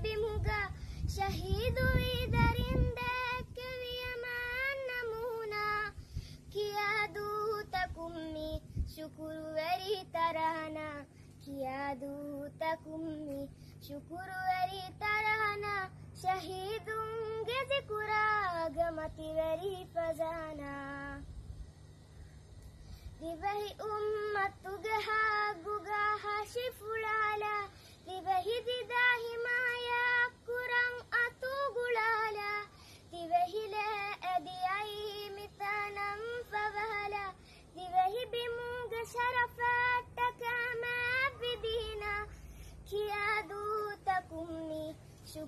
ಬಿಮುಗ ಶಹೀದು ಇದರಿಂದ ಕಿವಿಯ ನಮೂನ ಕಿಯಾ ದೂತ ಕುಮ್ಮಿ ಶುಕುರುವರಿ ತರಹನ ಕಿಯಾ ದೂತ ಕುಮ್ಮಿ ಶುಕುರುವರಿ ತರಹನ ಶಹೀದುಂಗೆ ಸಿಕುರಾಗ ಮತಿವರಿ ಫಜಾನ ದಿವಹಿ ಉಮ್ಮತ್ತುಗಹ ಗುಗಹ ಶಿಫುಳಾಲ ದಿವಹಿ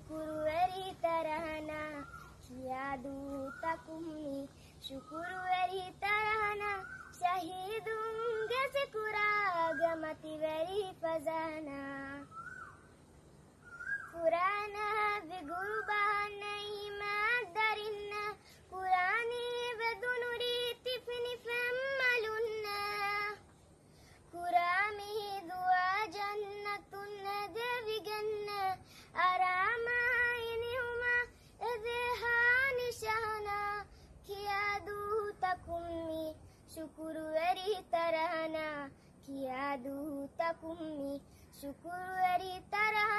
ಶುಕುರುವರಿ ತರಹನ ಕಿಯಾ ದೂತ ಕುಮ್ಮಿ ಶುಕುರುವರಿ ತರಹನ ಶಹೀದುಂಗೆ ಸಿಕುರಾಗ ಮತಿವರಿ ಫಜಾನ शुक्र अरी तरहना किया दूतकुम्मी शुक्र अरी तरह